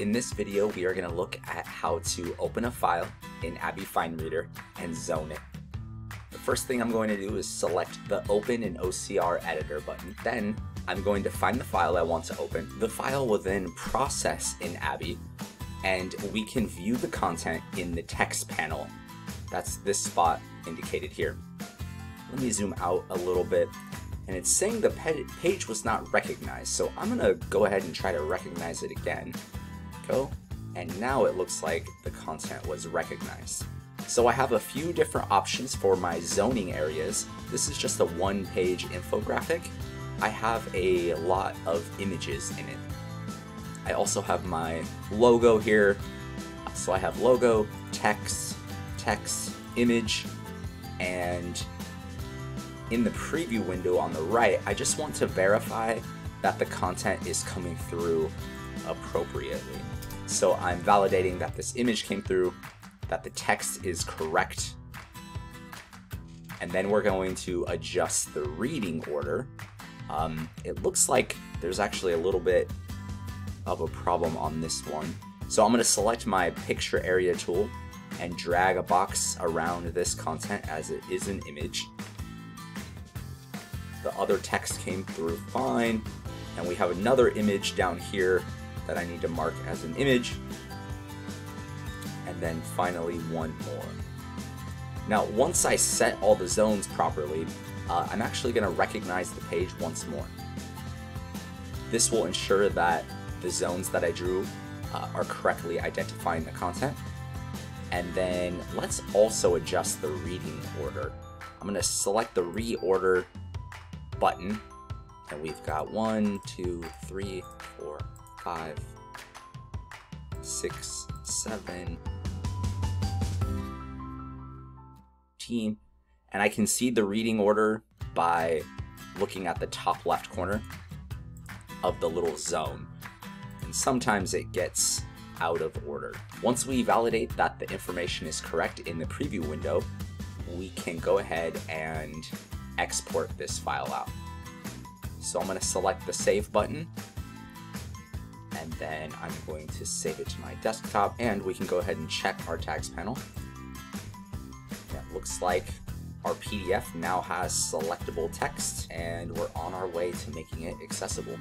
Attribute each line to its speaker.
Speaker 1: In this video, we are going to look at how to open a file in Abbyy FineReader and zone it. The first thing I'm going to do is select the Open in OCR Editor button. Then I'm going to find the file I want to open. The file will then process in Abbyy, and we can view the content in the text panel. That's this spot indicated here. Let me zoom out a little bit and it's saying the page was not recognized. So I'm gonna go ahead and try to recognize it again go, and now it looks like the content was recognized. So I have a few different options for my zoning areas. This is just a one page infographic. I have a lot of images in it. I also have my logo here. So I have logo, text, text, image, and in the preview window on the right, I just want to verify that the content is coming through appropriately. So I'm validating that this image came through, that the text is correct, and then we're going to adjust the reading order. Um, it looks like there's actually a little bit of a problem on this one. So I'm going to select my picture area tool and drag a box around this content as it is an image. The other text came through fine, and we have another image down here that I need to mark as an image. And then finally one more. Now, once I set all the zones properly, uh, I'm actually going to recognize the page once more. This will ensure that the zones that I drew uh, are correctly identifying the content. And then let's also adjust the reading order. I'm going to select the reorder button and we've got one, two, three, four, five, six, seven, team, and I can see the reading order by looking at the top left corner of the little zone. And sometimes it gets out of order. Once we validate that the information is correct in the preview window, we can go ahead and export this file out. So I'm going to select the save button then I'm going to save it to my desktop and we can go ahead and check our tags panel. It looks like our PDF now has selectable text and we're on our way to making it accessible.